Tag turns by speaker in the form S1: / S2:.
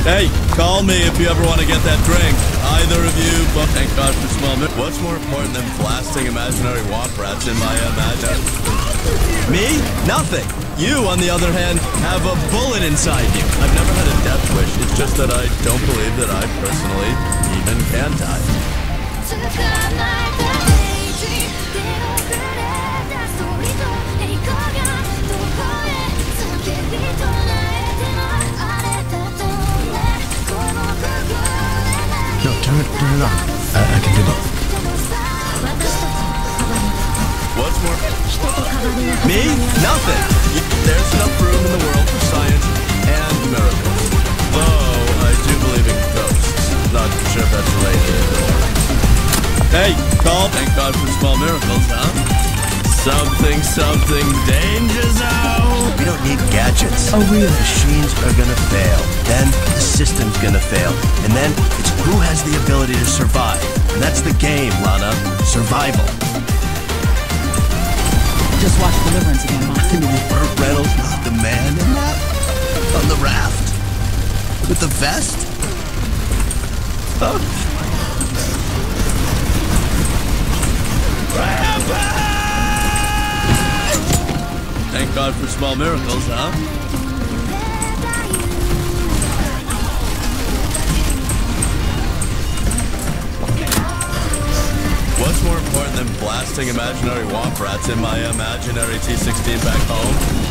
S1: Hey, call me if you ever want to get that drink. Either of you, but thank God for small mi- What's more important than blasting imaginary womp rats in my imagine? Me? Nothing. You, on the other hand, have a bullet inside you. I've never had a death wish. It's just that I don't believe that I personally even can die.
S2: it to the. I, I can do
S3: that.
S1: What's more? Me? Nothing! There's enough room in the world for science and miracles. Though, I do believe in ghosts. Not sure if that's related. Hey, Carl! Thank God for small miracles, huh? Something, something, danger zone.
S4: We don't need gadgets. Oh, really? Machines are gonna fail. Then the system's gonna fail. And then it's who has the ability to survive. And that's the game, Lana. Survival.
S5: Just watch Deliverance again, Mom.
S4: I mean, Burt Reynolds, the man in that? On the raft? With the vest?
S1: Thank God for small miracles, huh? What's more important than blasting imaginary womp rats in my imaginary T-16 back home?